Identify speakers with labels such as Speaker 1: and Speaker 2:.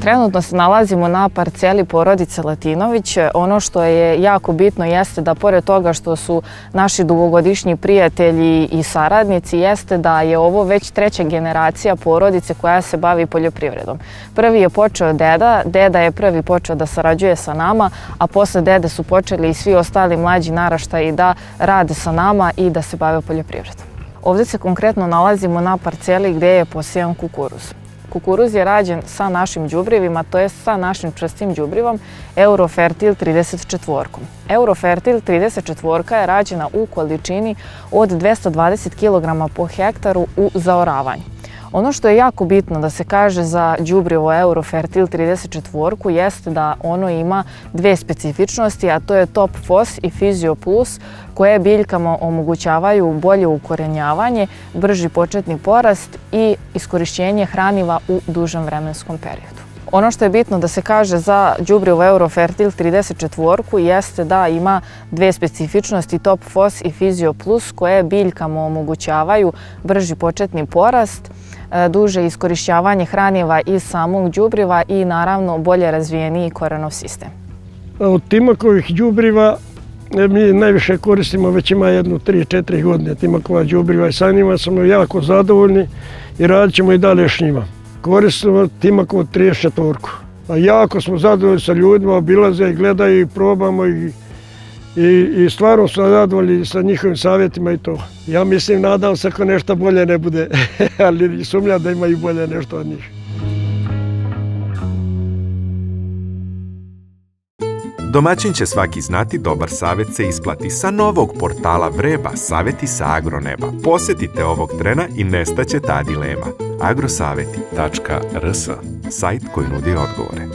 Speaker 1: Trenutno se nalazimo na parceli porodice Latinović. Ono što je jako bitno jeste da pored toga što su naši dugogodišnji prijatelji i saradnici, jeste da je ovo već treća generacija porodice koja se bavi poljoprivredom. Prvi je počeo deda, deda je prvi počeo da sarađuje sa nama, a posle dede su počeli i svi ostali mlađi naraštaji da rade sa nama i da se bave poljoprivredom. Ovdje se konkretno nalazimo na parceli gdje je posijan kukuruz. Kukuruz je rađen sa našim džubrivima, to je sa našim čvrstim džubrivom Eurofertil 34. Eurofertil 34 je rađena u količini od 220 kg po hektaru u zaoravanju. Ono što je jako bitno da se kaže za džubrivo Eurofertil 34-ku jeste da ono ima dve specifičnosti, a to je Top Fos i Physio Plus, koje biljkama omogućavaju bolje ukorenjavanje, brži početni porast i iskorišćenje hraniva u dužem vremenskom periodu. Ono što je bitno da se kaže za Đubrivo Eurofertil 34-ku jeste da ima dve specifičnosti Top Fos i Physio Plus koje biljkama omogućavaju brži početni porast, E, duže iskorišćavanje hraniva iz samog džubriva i naravno bolje razvijeni korenov sistem.
Speaker 2: E, od timakovih džubriva e, mi najviše koristimo, već ima jednu, tri, četiri godine timakova džubriva i sa njima smo jako zadovoljni i radit ćemo i dalje s njima. Koristimo timakovu 34. A jako smo zadovoljni sa ljudima, obilaze i gledaju i probamo i I, i stvarno smo zadovoljni sa njihovim savjetima i to. Ja mislim, nadam se ako nešto bolje ne bude, ali sumnjam da imaju bolje nešto od njih.
Speaker 3: Domaćin će svaki znati, dobar savjet se isplati sa novog portala Vreba, savjeti sa agroneba. Posjetite ovog trena i nestaće ta dilema. agrosavjeti.rs, sajt koji nudi odgovore.